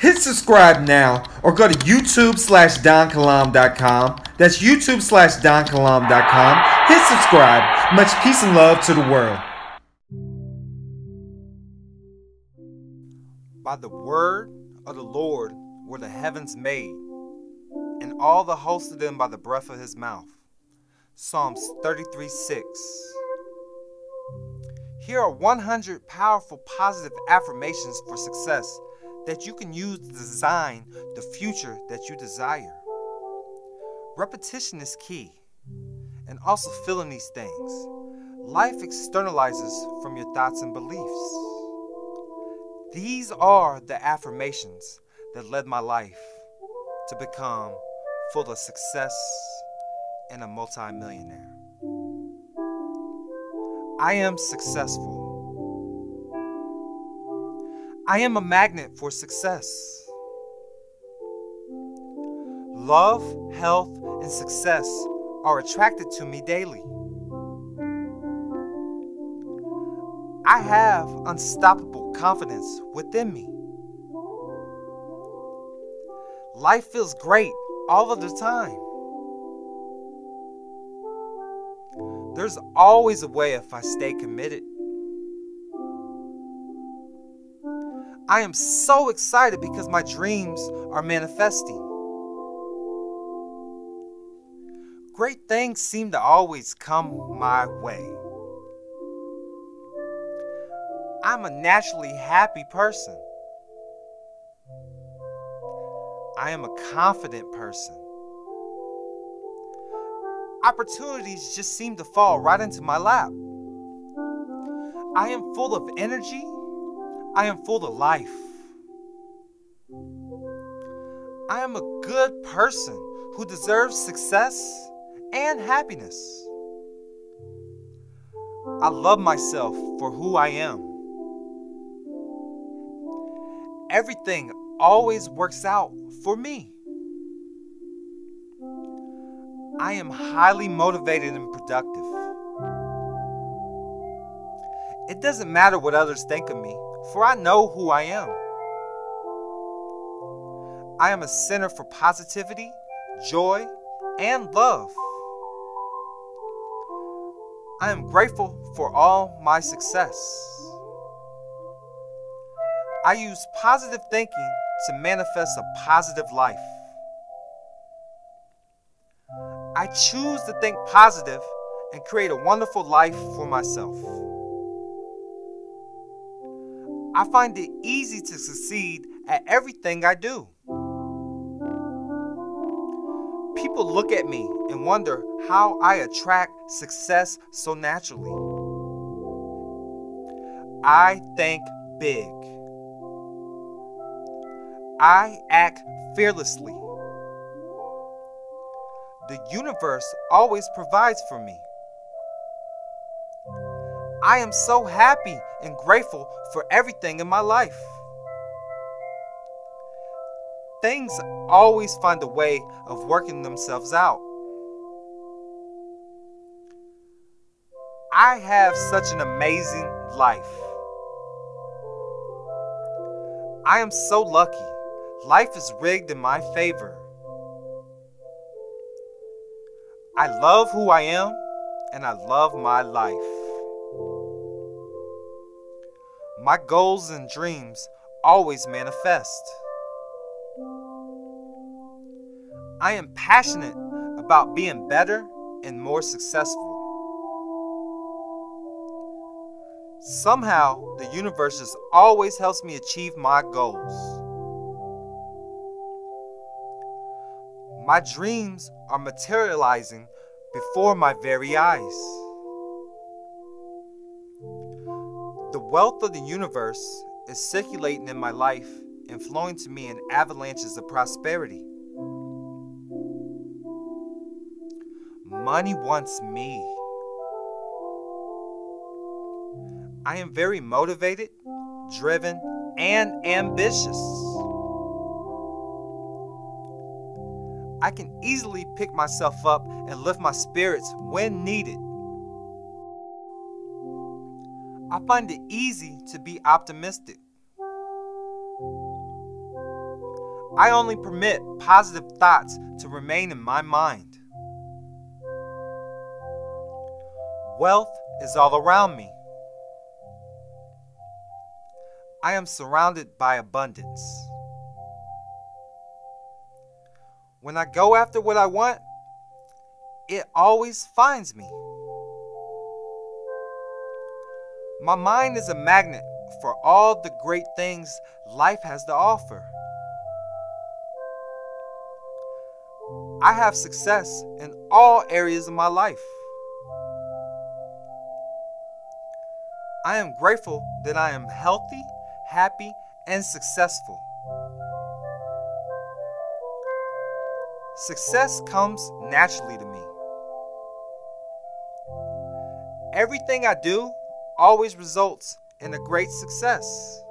Hit subscribe now or go to YouTube slash DonKilam.com. That's YouTube slash DonKilam.com. Hit subscribe. Much peace and love to the world. By the word of the Lord were the heavens made, and all the host of them by the breath of his mouth. Psalms 33 6. Here are 100 powerful positive affirmations for success that you can use to design the future that you desire. Repetition is key, and also feeling these things. Life externalizes from your thoughts and beliefs. These are the affirmations that led my life to become full of success and a multimillionaire. I am successful. I am a magnet for success. Love, health, and success are attracted to me daily. I have unstoppable confidence within me. Life feels great all of the time. There's always a way if I stay committed. I am so excited because my dreams are manifesting. Great things seem to always come my way. I'm a naturally happy person. I am a confident person. Opportunities just seem to fall right into my lap. I am full of energy. I am full of life. I am a good person who deserves success and happiness. I love myself for who I am. Everything always works out for me. I am highly motivated and productive. It doesn't matter what others think of me, for I know who I am. I am a center for positivity, joy, and love. I am grateful for all my success. I use positive thinking to manifest a positive life. I choose to think positive and create a wonderful life for myself. I find it easy to succeed at everything I do. People look at me and wonder how I attract success so naturally. I think big. I act fearlessly. The universe always provides for me. I am so happy and grateful for everything in my life. Things always find a way of working themselves out. I have such an amazing life. I am so lucky. Life is rigged in my favor. I love who I am and I love my life. My goals and dreams always manifest. I am passionate about being better and more successful. Somehow, the universe just always helps me achieve my goals. My dreams are materializing before my very eyes. The wealth of the universe is circulating in my life and flowing to me in avalanches of prosperity. Money wants me. I am very motivated, driven, and ambitious. I can easily pick myself up and lift my spirits when needed. I find it easy to be optimistic. I only permit positive thoughts to remain in my mind. Wealth is all around me. I am surrounded by abundance. When I go after what I want, it always finds me. My mind is a magnet for all the great things life has to offer. I have success in all areas of my life. I am grateful that I am healthy, happy, and successful. Success comes naturally to me. Everything I do always results in a great success.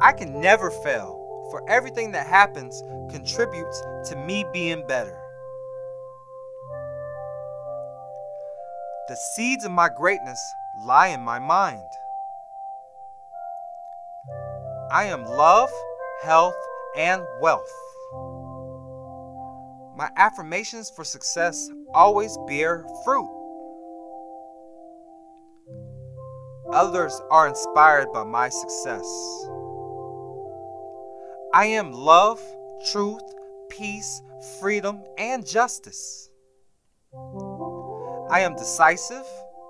I can never fail, for everything that happens contributes to me being better. The seeds of my greatness lie in my mind. I am love, health, and wealth. My affirmations for success always bear fruit. Others are inspired by my success. I am love, truth, peace, freedom, and justice. I am decisive,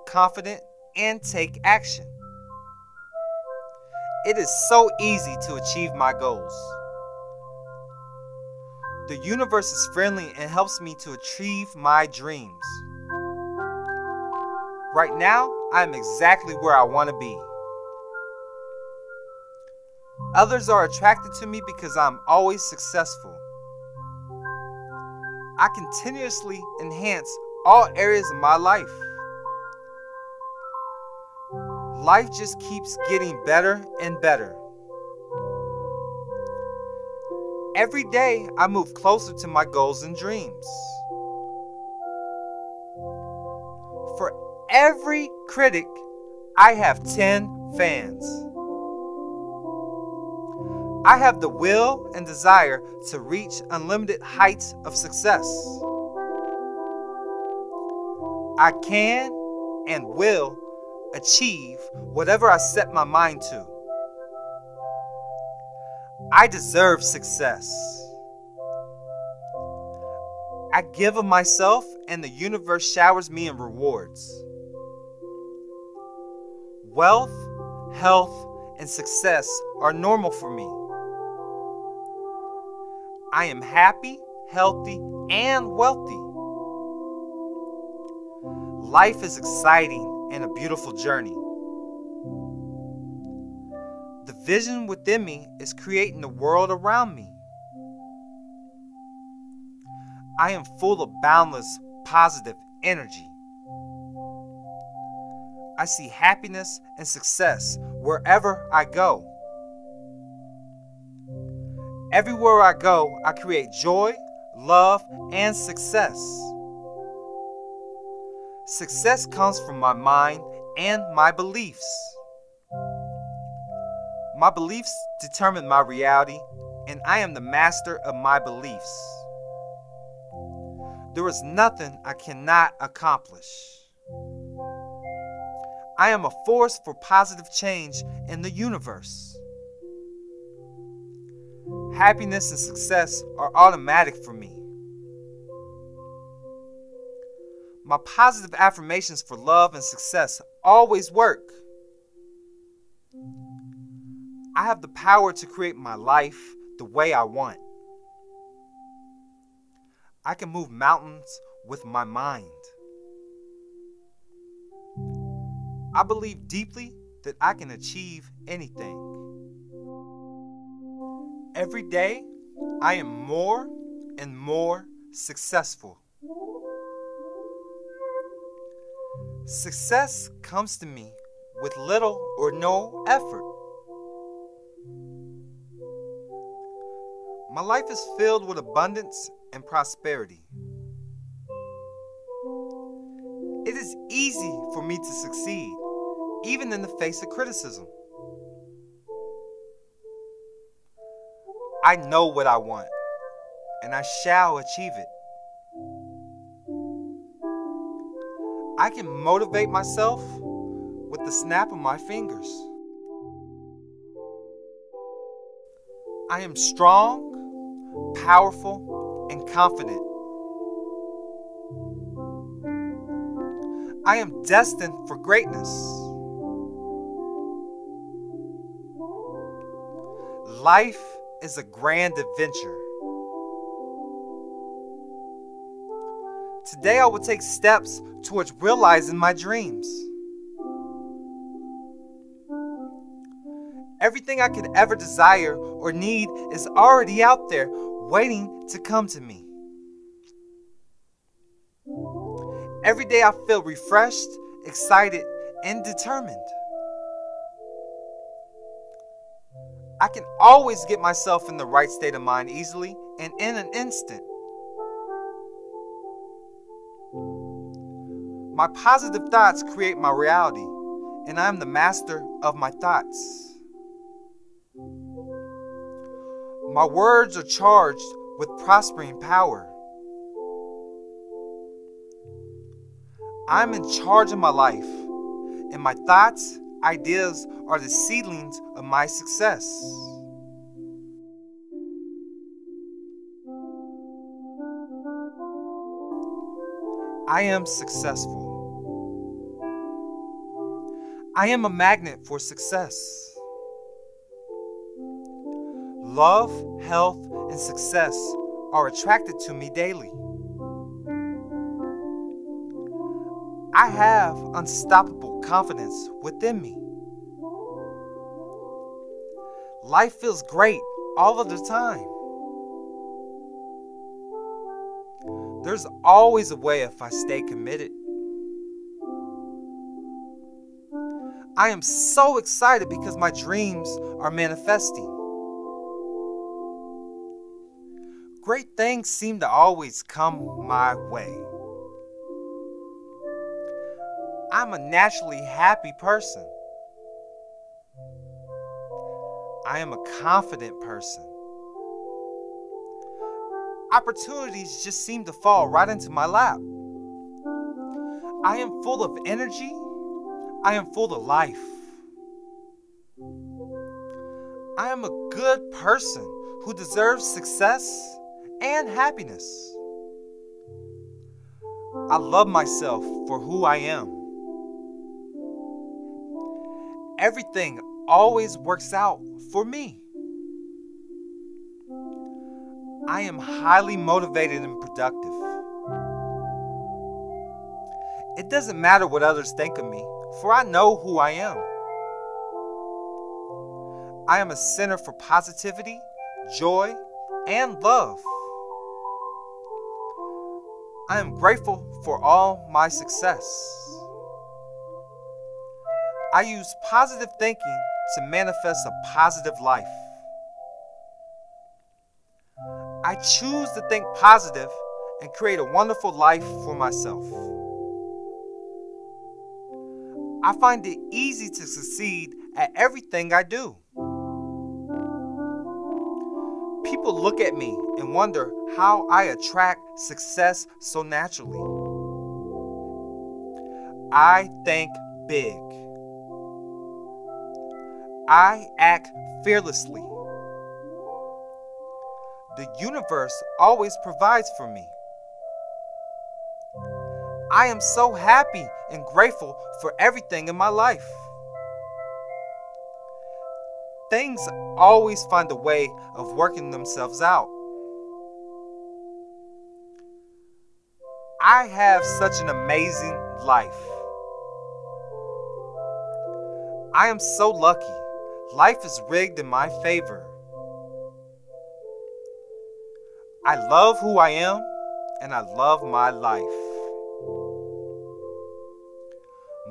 confident, and take action. It is so easy to achieve my goals. The universe is friendly and helps me to achieve my dreams. Right now, I am exactly where I want to be. Others are attracted to me because I'm always successful. I continuously enhance all areas of my life. Life just keeps getting better and better. Every day, I move closer to my goals and dreams. For every critic, I have 10 fans. I have the will and desire to reach unlimited heights of success. I can and will achieve whatever I set my mind to. I deserve success. I give of myself, and the universe showers me in rewards. Wealth, health, and success are normal for me. I am happy, healthy, and wealthy. Life is exciting and a beautiful journey. The vision within me is creating the world around me. I am full of boundless positive energy. I see happiness and success wherever I go. Everywhere I go, I create joy, love, and success. Success comes from my mind and my beliefs. My beliefs determine my reality, and I am the master of my beliefs. There is nothing I cannot accomplish. I am a force for positive change in the universe. Happiness and success are automatic for me. My positive affirmations for love and success always work. I have the power to create my life the way I want. I can move mountains with my mind. I believe deeply that I can achieve anything. Every day, I am more and more successful. Success comes to me with little or no effort. My life is filled with abundance and prosperity. It is easy for me to succeed, even in the face of criticism. I know what I want, and I shall achieve it. I can motivate myself with the snap of my fingers. I am strong, powerful, and confident. I am destined for greatness. Life is a grand adventure. Today I will take steps towards realizing my dreams. Everything I could ever desire or need is already out there waiting to come to me. Every day I feel refreshed, excited, and determined. I can always get myself in the right state of mind easily and in an instant. My positive thoughts create my reality, and I am the master of my thoughts. My words are charged with prospering power. I'm in charge of my life, and my thoughts, ideas are the seedlings of my success. I am successful. I am a magnet for success. Love, health, and success are attracted to me daily. I have unstoppable confidence within me. Life feels great all of the time. There's always a way if I stay committed. I am so excited because my dreams are manifesting. Great things seem to always come my way. I'm a naturally happy person. I am a confident person. Opportunities just seem to fall right into my lap. I am full of energy. I am full of life. I am a good person who deserves success and happiness. I love myself for who I am. Everything always works out for me. I am highly motivated and productive. It doesn't matter what others think of me, for I know who I am. I am a center for positivity, joy, and love. I am grateful for all my success. I use positive thinking to manifest a positive life. I choose to think positive and create a wonderful life for myself. I find it easy to succeed at everything I do. People look at me and wonder how I attract success so naturally. I think big. I act fearlessly. The universe always provides for me. I am so happy and grateful for everything in my life. Things always find a way of working themselves out. I have such an amazing life. I am so lucky. Life is rigged in my favor. I love who I am and I love my life.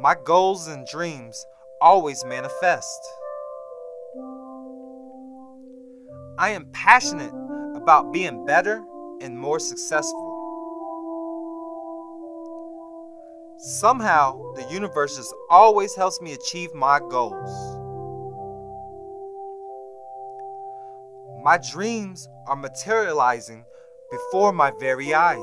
My goals and dreams always manifest. I am passionate about being better and more successful. Somehow, the universe just always helps me achieve my goals. My dreams are materializing before my very eyes.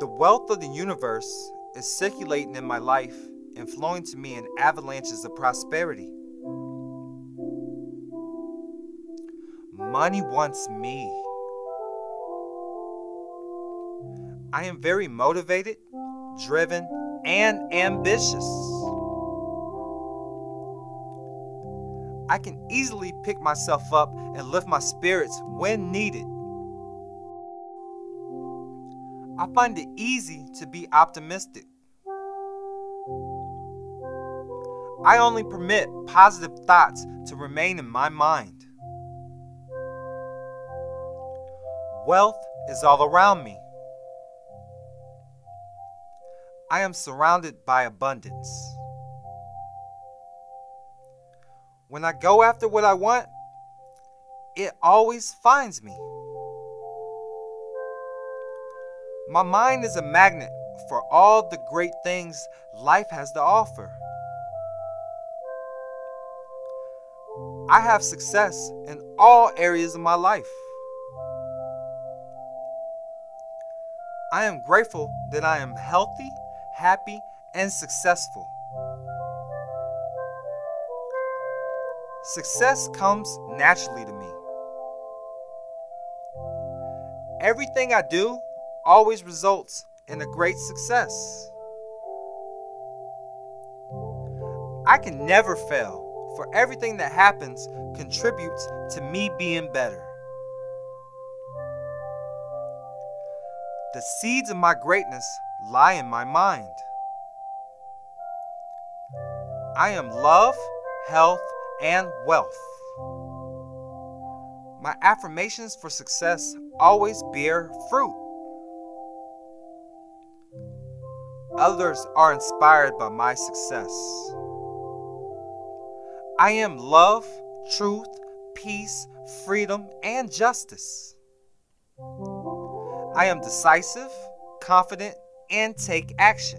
The wealth of the universe is circulating in my life and flowing to me in avalanches of prosperity. Money wants me. I am very motivated, driven, and ambitious. I can easily pick myself up and lift my spirits when needed. I find it easy to be optimistic. I only permit positive thoughts to remain in my mind. Wealth is all around me. I am surrounded by abundance. When I go after what I want, it always finds me. My mind is a magnet for all the great things life has to offer. I have success in all areas of my life. I am grateful that I am healthy, happy, and successful. Success comes naturally to me. Everything I do always results in a great success. I can never fail, for everything that happens contributes to me being better. The seeds of my greatness lie in my mind. I am love, health, and wealth. My affirmations for success always bear fruit. Others are inspired by my success. I am love, truth, peace, freedom, and justice. I am decisive, confident, and take action.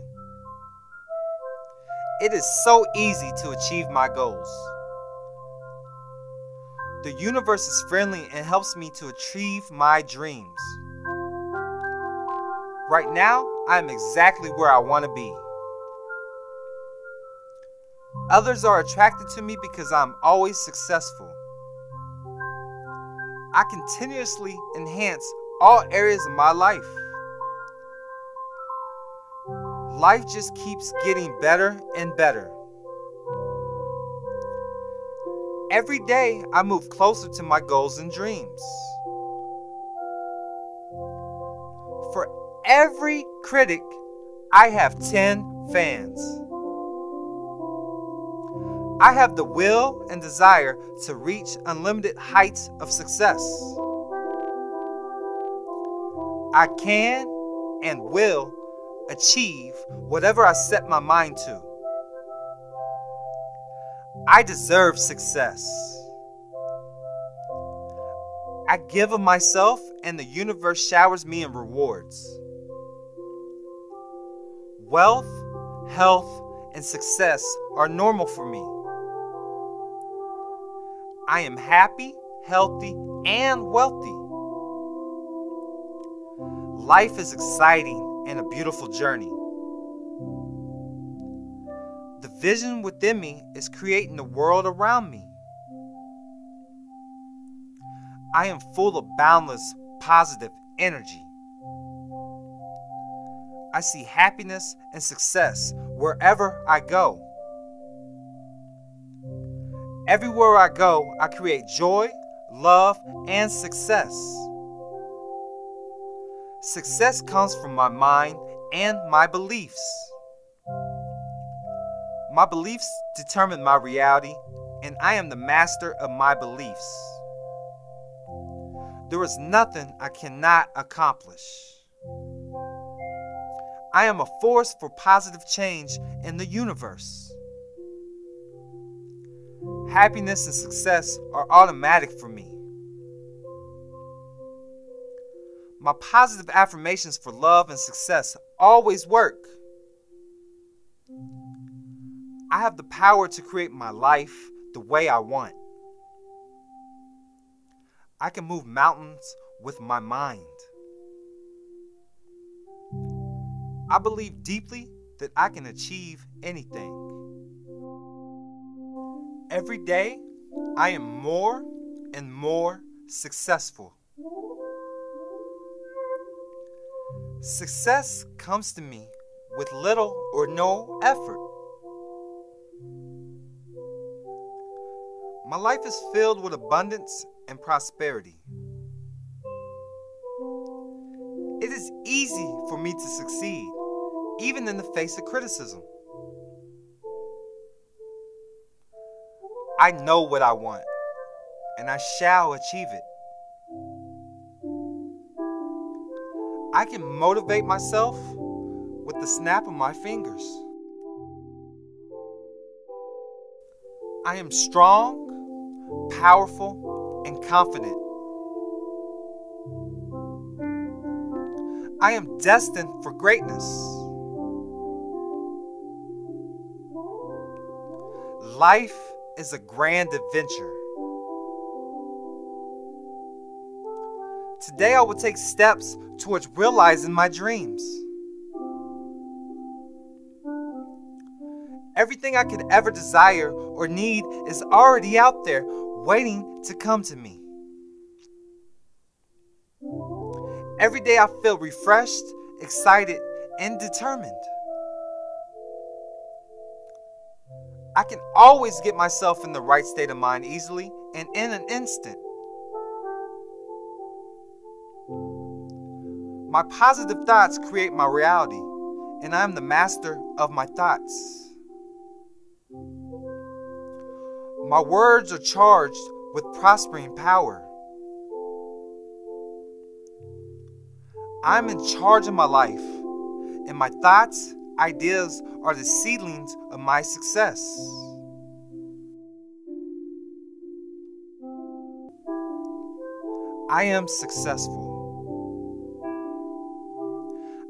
It is so easy to achieve my goals. The universe is friendly and helps me to achieve my dreams. Right now, I am exactly where I want to be. Others are attracted to me because I'm always successful. I continuously enhance all areas of my life. Life just keeps getting better and better. Every day, I move closer to my goals and dreams. For every critic, I have 10 fans. I have the will and desire to reach unlimited heights of success. I can and will achieve whatever I set my mind to. I deserve success. I give of myself, and the universe showers me in rewards. Wealth, health, and success are normal for me. I am happy, healthy, and wealthy. Life is exciting and a beautiful journey vision within me is creating the world around me. I am full of boundless positive energy. I see happiness and success wherever I go. Everywhere I go, I create joy, love, and success. Success comes from my mind and my beliefs. My beliefs determine my reality, and I am the master of my beliefs. There is nothing I cannot accomplish. I am a force for positive change in the universe. Happiness and success are automatic for me. My positive affirmations for love and success always work. I have the power to create my life the way I want. I can move mountains with my mind. I believe deeply that I can achieve anything. Every day, I am more and more successful. Success comes to me with little or no effort. My life is filled with abundance and prosperity. It is easy for me to succeed, even in the face of criticism. I know what I want, and I shall achieve it. I can motivate myself with the snap of my fingers. I am strong, powerful, and confident. I am destined for greatness. Life is a grand adventure. Today, I will take steps towards realizing my dreams. Everything I could ever desire or need is already out there waiting to come to me. Every day I feel refreshed, excited, and determined. I can always get myself in the right state of mind easily and in an instant. My positive thoughts create my reality, and I am the master of my thoughts. My words are charged with prospering power. I'm in charge of my life, and my thoughts, ideas are the seedlings of my success. I am successful.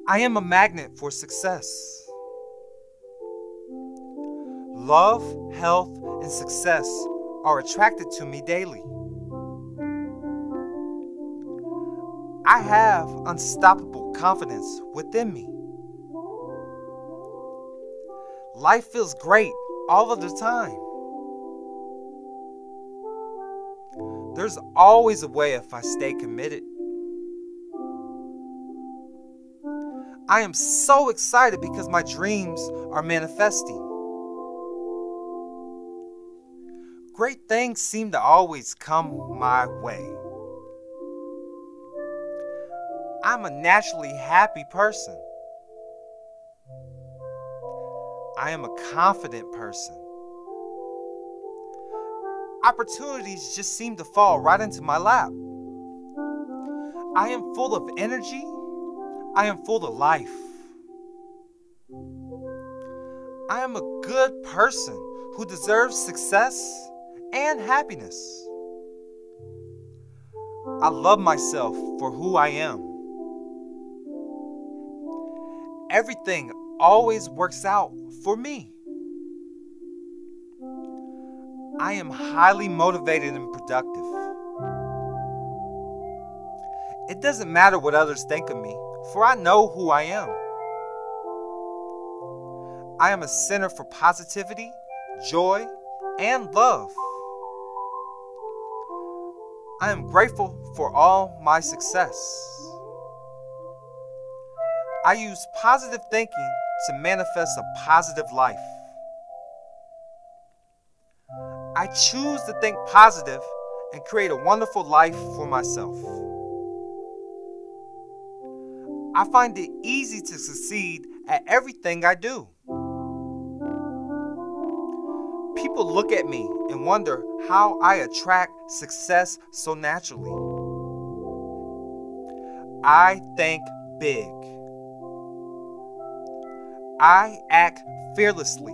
I am a magnet for success. Love, health, and success are attracted to me daily. I have unstoppable confidence within me. Life feels great all of the time. There's always a way if I stay committed. I am so excited because my dreams are manifesting. Great things seem to always come my way. I'm a naturally happy person. I am a confident person. Opportunities just seem to fall right into my lap. I am full of energy I am full of life. I am a good person who deserves success and happiness. I love myself for who I am. Everything always works out for me. I am highly motivated and productive. It doesn't matter what others think of me for I know who I am. I am a center for positivity, joy, and love. I am grateful for all my success. I use positive thinking to manifest a positive life. I choose to think positive and create a wonderful life for myself. I find it easy to succeed at everything I do. People look at me and wonder how I attract success so naturally. I think big. I act fearlessly.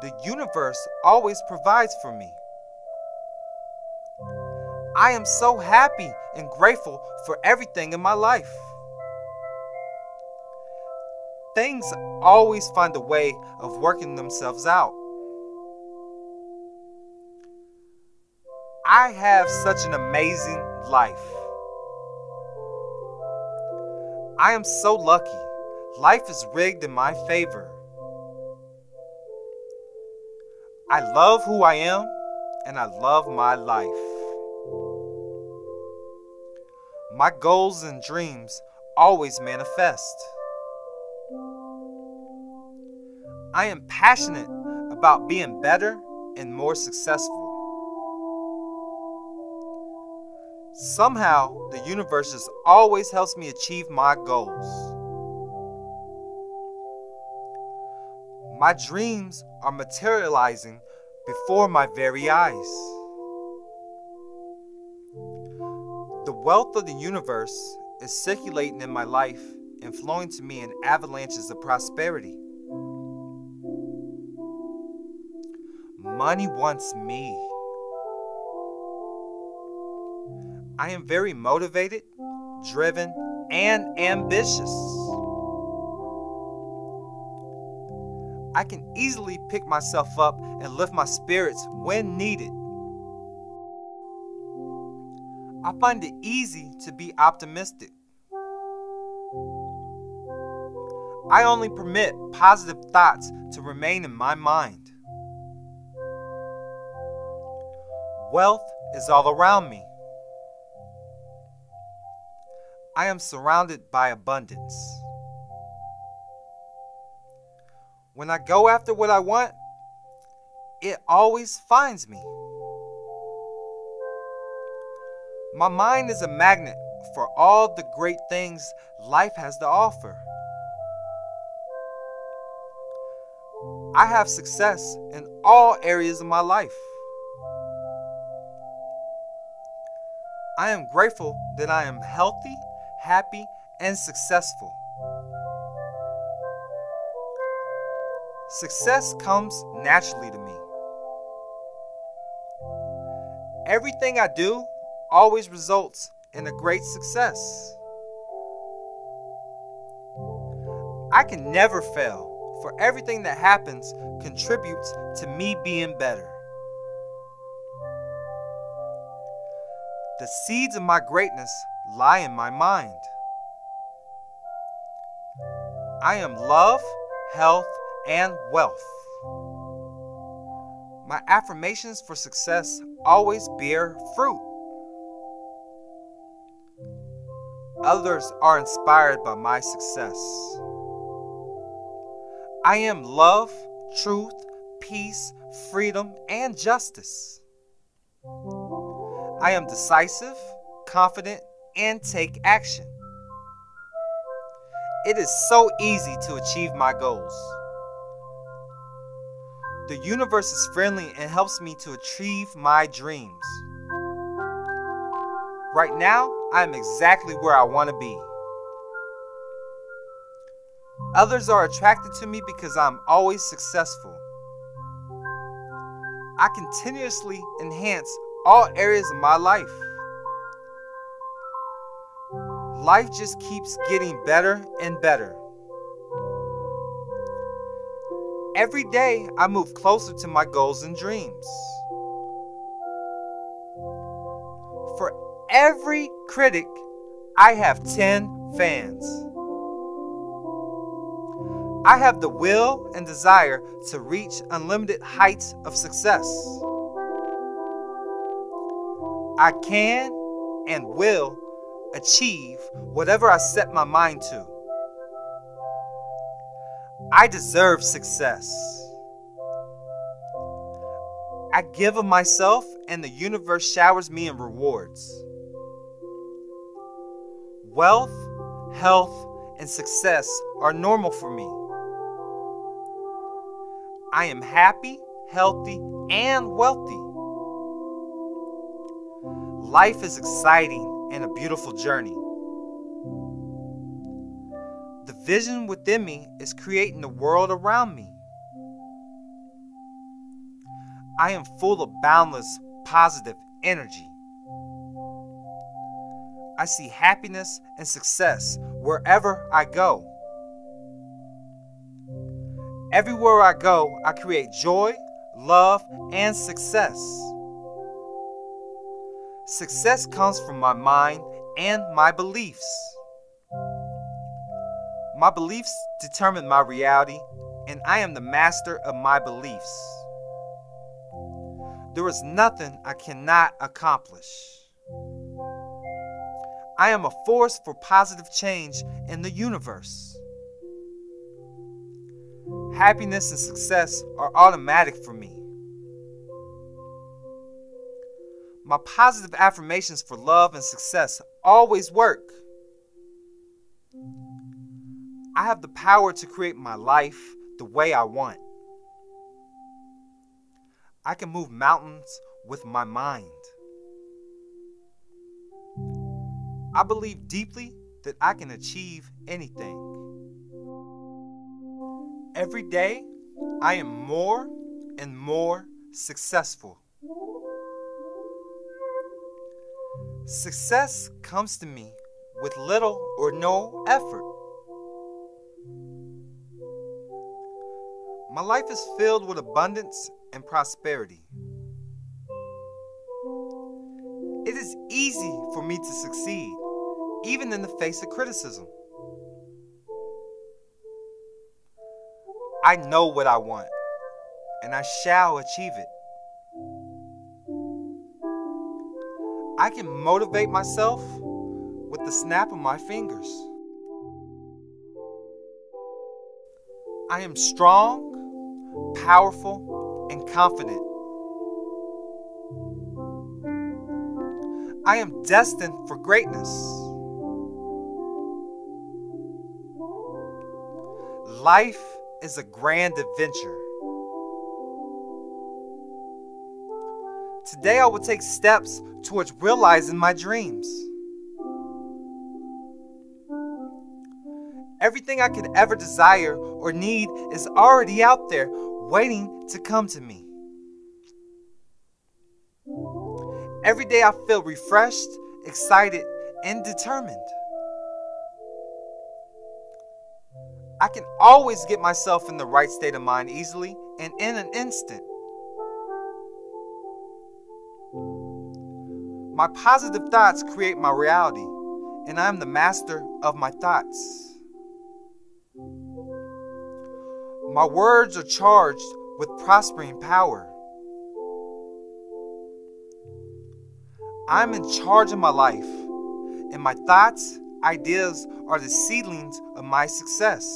The universe always provides for me. I am so happy and grateful for everything in my life. Things always find a way of working themselves out. I have such an amazing life. I am so lucky. Life is rigged in my favor. I love who I am and I love my life. My goals and dreams always manifest. I am passionate about being better and more successful. Somehow, the universe just always helps me achieve my goals. My dreams are materializing before my very eyes. The wealth of the universe is circulating in my life and flowing to me in avalanches of prosperity. Money wants me. I am very motivated, driven, and ambitious. I can easily pick myself up and lift my spirits when needed. I find it easy to be optimistic. I only permit positive thoughts to remain in my mind. Wealth is all around me. I am surrounded by abundance. When I go after what I want, it always finds me. My mind is a magnet for all the great things life has to offer. I have success in all areas of my life. I am grateful that I am healthy happy, and successful. Success comes naturally to me. Everything I do always results in a great success. I can never fail, for everything that happens contributes to me being better. The seeds of my greatness lie in my mind. I am love, health, and wealth. My affirmations for success always bear fruit. Others are inspired by my success. I am love, truth, peace, freedom, and justice. I am decisive, confident, and take action. It is so easy to achieve my goals. The universe is friendly and helps me to achieve my dreams. Right now, I am exactly where I want to be. Others are attracted to me because I'm always successful. I continuously enhance all areas of my life life just keeps getting better and better. Every day, I move closer to my goals and dreams. For every critic, I have 10 fans. I have the will and desire to reach unlimited heights of success. I can and will achieve whatever I set my mind to. I deserve success. I give of myself, and the universe showers me in rewards. Wealth, health, and success are normal for me. I am happy, healthy, and wealthy. Life is exciting and a beautiful journey. The vision within me is creating the world around me. I am full of boundless positive energy. I see happiness and success wherever I go. Everywhere I go, I create joy, love, and success. Success comes from my mind and my beliefs. My beliefs determine my reality, and I am the master of my beliefs. There is nothing I cannot accomplish. I am a force for positive change in the universe. Happiness and success are automatic for me. My positive affirmations for love and success always work. I have the power to create my life the way I want. I can move mountains with my mind. I believe deeply that I can achieve anything. Every day, I am more and more successful. Success comes to me with little or no effort. My life is filled with abundance and prosperity. It is easy for me to succeed, even in the face of criticism. I know what I want, and I shall achieve it. I can motivate myself with the snap of my fingers. I am strong, powerful, and confident. I am destined for greatness. Life is a grand adventure. Today, I will take steps towards realizing my dreams. Everything I could ever desire or need is already out there, waiting to come to me. Every day I feel refreshed, excited, and determined. I can always get myself in the right state of mind easily and in an instant. My positive thoughts create my reality, and I am the master of my thoughts. My words are charged with prospering power. I'm in charge of my life, and my thoughts, ideas are the seedlings of my success.